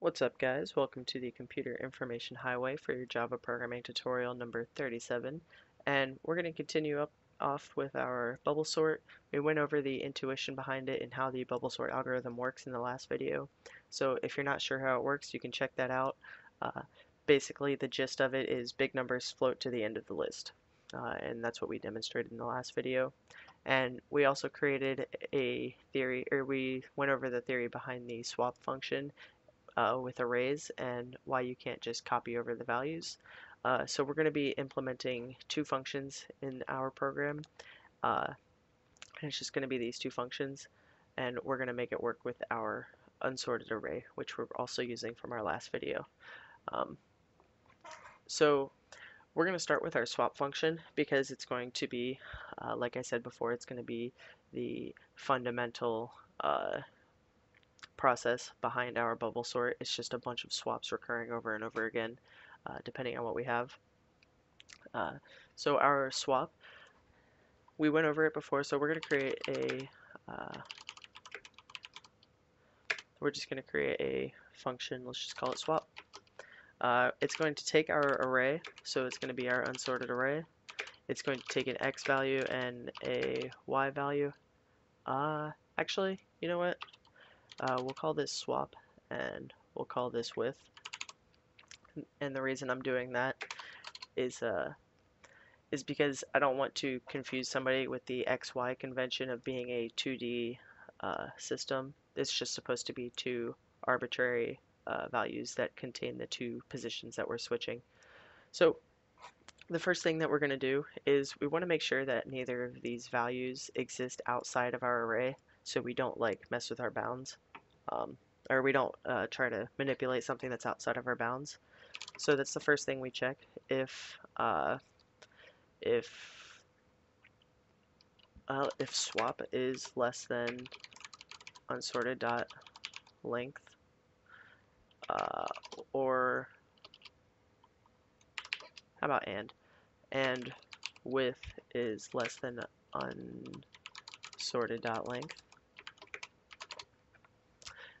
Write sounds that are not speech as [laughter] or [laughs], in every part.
What's up guys? Welcome to the Computer Information Highway for your Java programming tutorial number 37 and we're going to continue up off with our bubble sort. We went over the intuition behind it and how the bubble sort algorithm works in the last video. So if you're not sure how it works you can check that out. Uh, basically the gist of it is big numbers float to the end of the list uh, and that's what we demonstrated in the last video. And we also created a theory, or we went over the theory behind the swap function uh, with arrays and why you can't just copy over the values. Uh, so we're going to be implementing two functions in our program. Uh, and it's just going to be these two functions and we're going to make it work with our unsorted array which we're also using from our last video. Um, so we're going to start with our swap function because it's going to be, uh, like I said before, it's going to be the fundamental uh, process behind our bubble sort. It's just a bunch of swaps recurring over and over again, uh, depending on what we have. Uh, so our swap, we went over it before, so we're going to create a, uh, we're just going to create a function, let's just call it swap. Uh, it's going to take our array, so it's going to be our unsorted array. It's going to take an x value and a y value. Uh, actually, you know what? Uh, we'll call this swap and we'll call this width. And the reason I'm doing that is uh, is because I don't want to confuse somebody with the XY convention of being a 2D uh, system. It's just supposed to be two arbitrary uh, values that contain the two positions that we're switching. So the first thing that we're going to do is we want to make sure that neither of these values exist outside of our array so we don't like mess with our bounds um, or we don't uh, try to manipulate something that's outside of our bounds. So that's the first thing we check. If uh, if uh, if swap is less than unsorted dot length uh, or how about and and width is less than unsorted dot length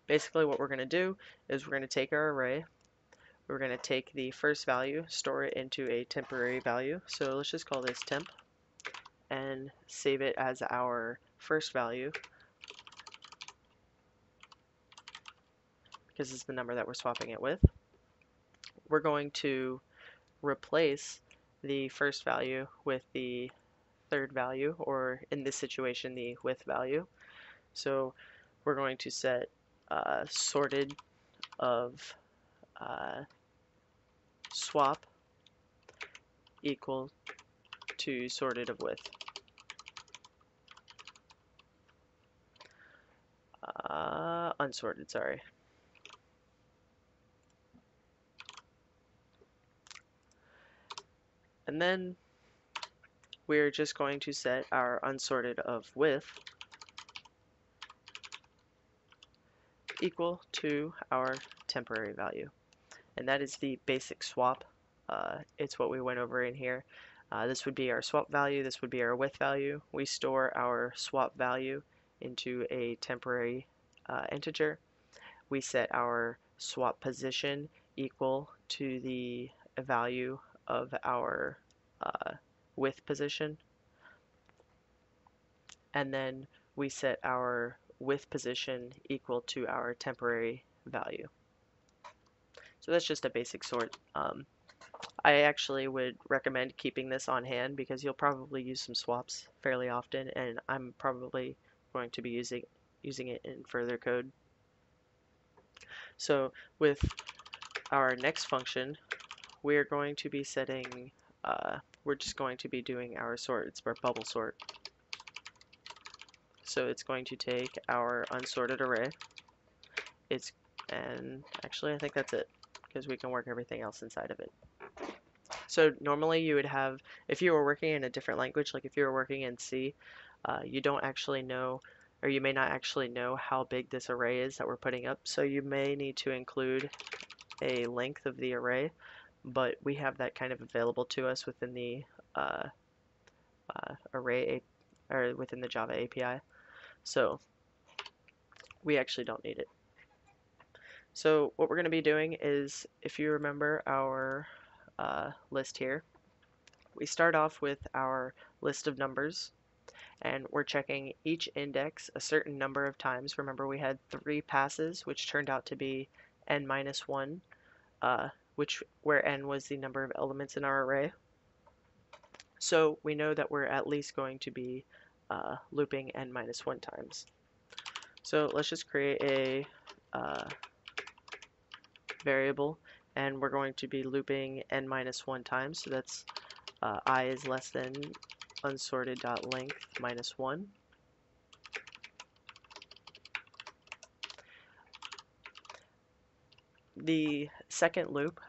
Basically what we're going to do is we're going to take our array, we're going to take the first value, store it into a temporary value. So let's just call this temp and save it as our first value because it's the number that we're swapping it with. We're going to replace the first value with the third value or in this situation the width value. So we're going to set uh, sorted of uh, swap equal to sorted of width. Uh, unsorted, sorry. And then we're just going to set our unsorted of width equal to our temporary value. And that is the basic swap. Uh, it's what we went over in here. Uh, this would be our swap value, this would be our width value. We store our swap value into a temporary uh, integer. We set our swap position equal to the value of our uh, width position. And then we set our width position equal to our temporary value. So that's just a basic sort. Um, I actually would recommend keeping this on hand because you'll probably use some swaps fairly often and I'm probably going to be using using it in further code. So with our next function we're going to be setting uh, we're just going to be doing our sort, it's our bubble sort. So it's going to take our unsorted array. It's and actually I think that's it because we can work everything else inside of it. So normally you would have, if you were working in a different language, like if you were working in C, uh, you don't actually know, or you may not actually know how big this array is that we're putting up. So you may need to include a length of the array, but we have that kind of available to us within the uh, uh, array, or within the Java API. So we actually don't need it. So what we're going to be doing is, if you remember our uh, list here, we start off with our list of numbers and we're checking each index a certain number of times. Remember we had three passes which turned out to be n minus 1, uh, which where n was the number of elements in our array. So we know that we're at least going to be uh, looping n minus 1 times. So let's just create a uh, variable and we're going to be looping n minus 1 times. So that's uh, i is less than unsorted dot length minus 1. The second loop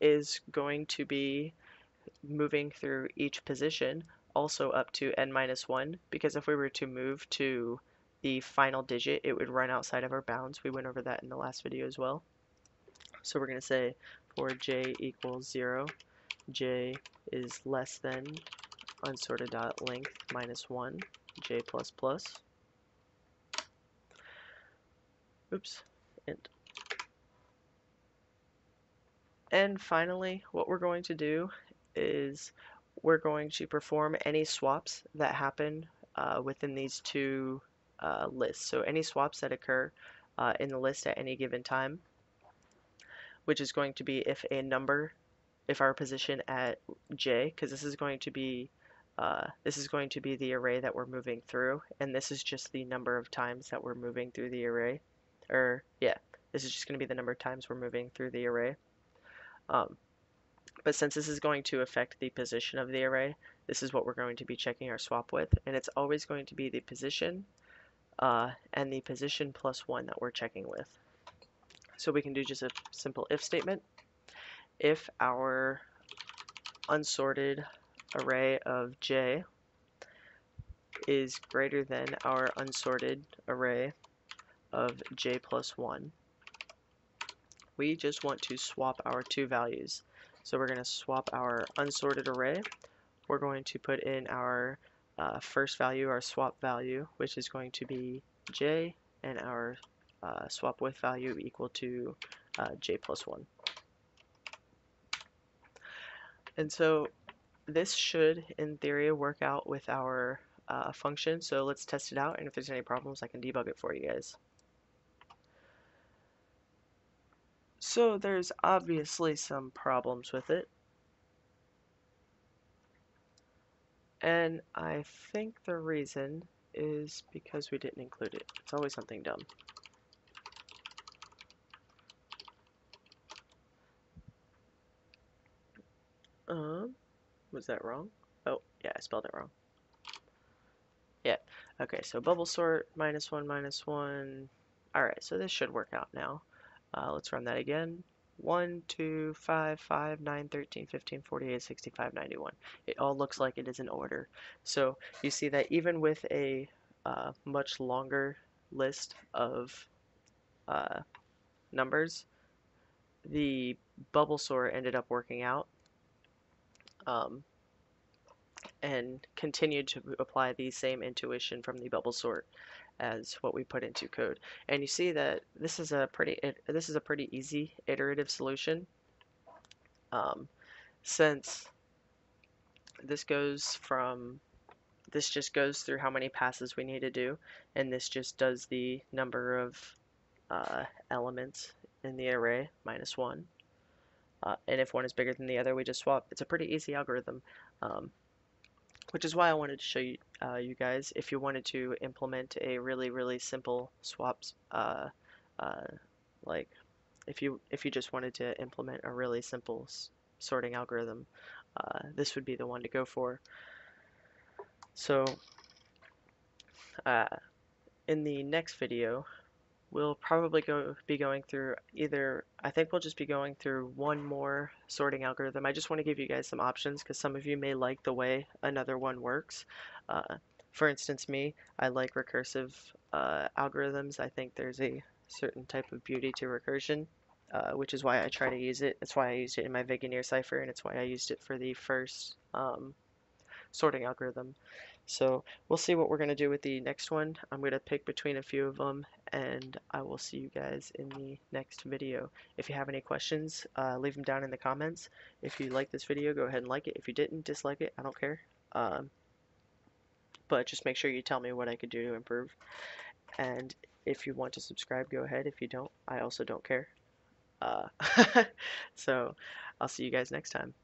is going to be moving through each position also up to n minus 1 because if we were to move to the final digit it would run outside of our bounds. We went over that in the last video as well. So we're going to say for j equals 0, j is less than unsorted dot length minus 1 j plus plus oops int and finally what we're going to do is we're going to perform any swaps that happen uh, within these two uh, lists so any swaps that occur uh, in the list at any given time which is going to be if a number if our position at j because this is going to be uh, this is going to be the array that we're moving through, and this is just the number of times that we're moving through the array. Or, yeah, this is just going to be the number of times we're moving through the array. Um, but since this is going to affect the position of the array, this is what we're going to be checking our swap with, and it's always going to be the position uh, and the position plus 1 that we're checking with. So we can do just a simple if statement. If our unsorted array of j is greater than our unsorted array of j plus 1. We just want to swap our two values. So we're going to swap our unsorted array. We're going to put in our uh, first value, our swap value, which is going to be j, and our uh, swap with value equal to uh, j plus 1. And so this should, in theory, work out with our uh, function. So let's test it out, and if there's any problems, I can debug it for you guys. So there's obviously some problems with it. And I think the reason is because we didn't include it. It's always something dumb. Um, was that wrong? Oh, yeah, I spelled it wrong. Yeah, okay, so bubble sort, minus 1, minus 1. Alright, so this should work out now. Uh, let's run that again. 1, 2, 5, 5, 9, 13, 15, 48, 65, 91. It all looks like it is in order. So you see that even with a uh, much longer list of uh, numbers, the bubble sort ended up working out um, and continued to apply the same intuition from the bubble sort as what we put into code. And you see that this is a pretty this is a pretty easy iterative solution um, since this goes from this just goes through how many passes we need to do and this just does the number of uh, elements in the array minus one uh, and if one is bigger than the other, we just swap. It's a pretty easy algorithm, um, which is why I wanted to show you, uh, you guys if you wanted to implement a really, really simple swaps, uh, uh like if you if you just wanted to implement a really simple sorting algorithm, uh, this would be the one to go for. So, uh, in the next video, we'll probably go be going through either I think we'll just be going through one more sorting algorithm. I just want to give you guys some options because some of you may like the way another one works. Uh, for instance, me, I like recursive uh, algorithms. I think there's a certain type of beauty to recursion, uh, which is why I try to use it. That's why I used it in my Vigenère cipher, and it's why I used it for the first um, sorting algorithm. So we'll see what we're going to do with the next one. I'm going to pick between a few of them and I will see you guys in the next video. If you have any questions, uh, leave them down in the comments. If you like this video, go ahead and like it. If you didn't, dislike it. I don't care. Um, but just make sure you tell me what I could do to improve. And if you want to subscribe, go ahead. If you don't, I also don't care. Uh, [laughs] so I'll see you guys next time.